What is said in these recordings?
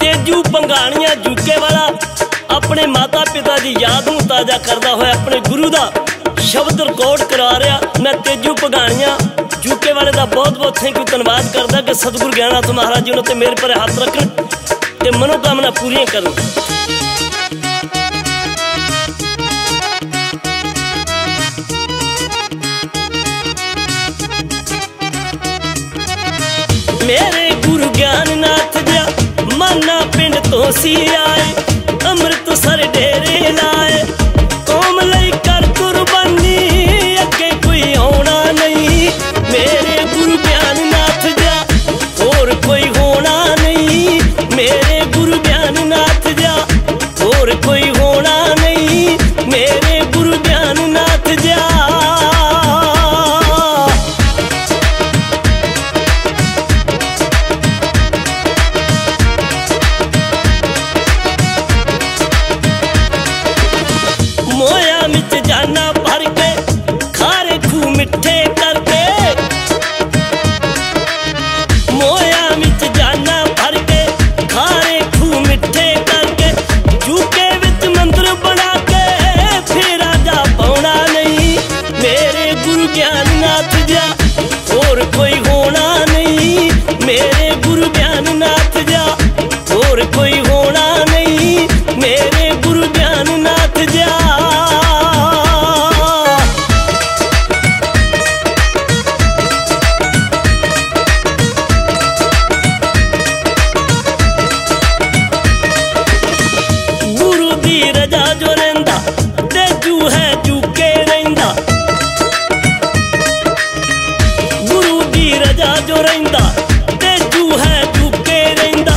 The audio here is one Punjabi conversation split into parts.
ਤੇਜੂ ਪੰਗਾਣੀਆਂ ਜੁਕੇ ਵਾਲਾ ਆਪਣੇ ਮਾਤਾ ਪਿਤਾ ਦੀ ਯਾਦ ਨੂੰ ਤਾਜ਼ਾ ਕਰਦਾ ਹੋਇਆ ਆਪਣੇ ਗੁਰੂ ਦਾ ਸ਼ਬਦ ਰਿਕਾਰਡ ਕਰਾ ਰਿਹਾ। ਮੈਂ ਤੇਜੂ ਪੰਗਾਣੀਆਂ ਜੁਕੇ ਵਾਲੇ ਦਾ ਬਹੁਤ ਬਹੁਤ ਥੈਂਕ ਯੂ ਧੰਨਵਾਦ ਕਰਦਾ ਕਿ ਸਤਿਗੁਰ ਗਿਆਨਨਾਥ ਮਹਾਰਾਜ ਜੀ ਉਹਨਾਂ ਤੇ ਮੇਰੇ ਪਰ ਹੱਥ ਰੱਖਣ ਤੇ ਮਨੋਕਾਮਨਾ ਪੂਰੀਆਂ ਕਰਨ। ਮਾਨਾ ਪਿੰਡ ਤੋਂ ਸੀ ਆਏ ਅੰਮ੍ਰਿਤਸਰ ਡੇਰੇ ਲਾਏ। ਮੋਇਆ ਵਿੱਚ ਦੀ ਜੋ ਰਹਿੰਦਾ ਤੇ ਜੂ ਹੈ ਜੂਕੇ ਰਹਿੰਦਾ। ਗੁਰੂ ਦੀ ਰਜਾ ਜੋ ਰਹਿੰਦਾ ਤੇ ਜੂ ਹੈ ਚੁੱਕੇ ਰਹਿੰਦਾ।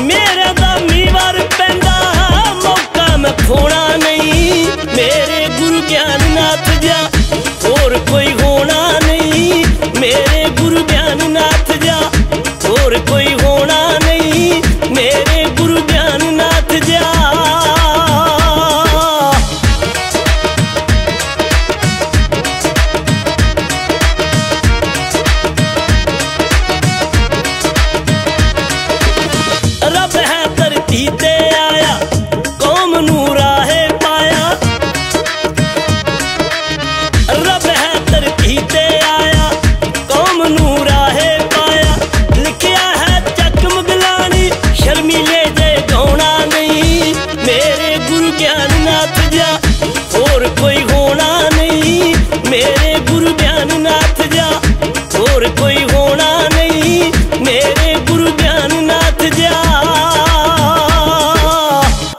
ਮੇਰੇ ਦਾ ਮੀਵਾਰ ਪੈਂਦਾ, ਮੌਕਾ ਮੈਂ ਖੋਣਾ ਨਹੀਂ। ਮੇਰੇ ਗੁਰੂ ਗਿਆਨਨਾਥ ਜਾ ਹੋਰ ਕੋਈ